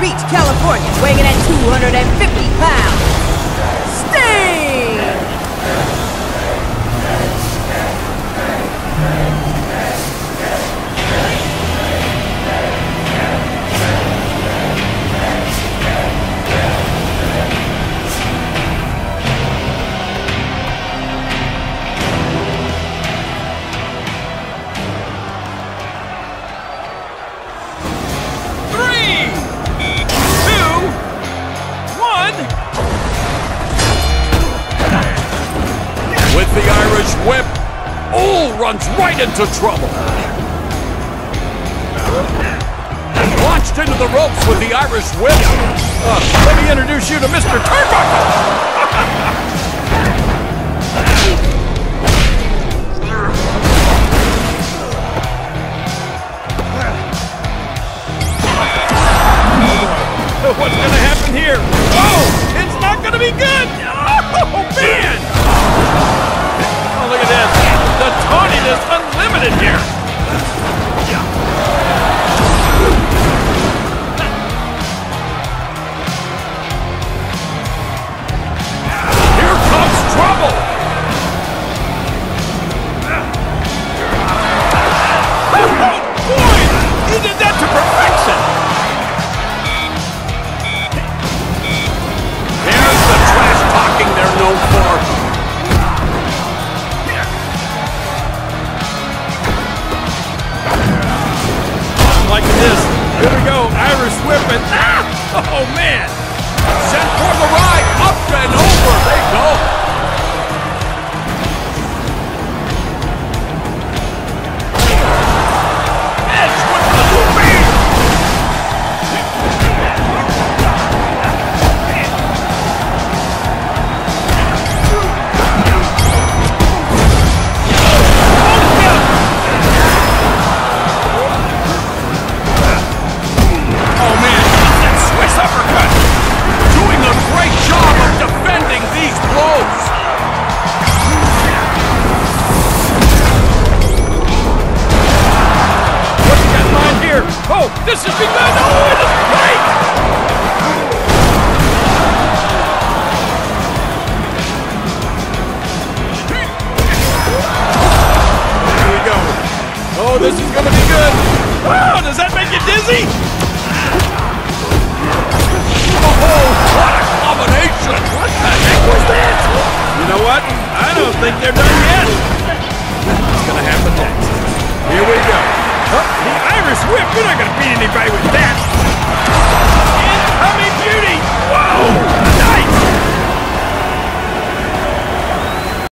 Beach, California, weighing in at 250 pounds, With whip, Ole runs right into trouble. Launched into the ropes with the Irish whip. Uh, let me introduce you to Mr. Turnbuckle. What's gonna happen here? Oh, it's not gonna be good. Irish whipping. Ah! Oh man! Sent for the Oh, this has begun. Oh, it is great. Here we go. Oh, this is gonna be good. Oh, does that make you dizzy? Oh, what a combination. What the heck was that? You know what? I don't think they're done yet. What's gonna happen next? whip. We're not going to beat anybody with that.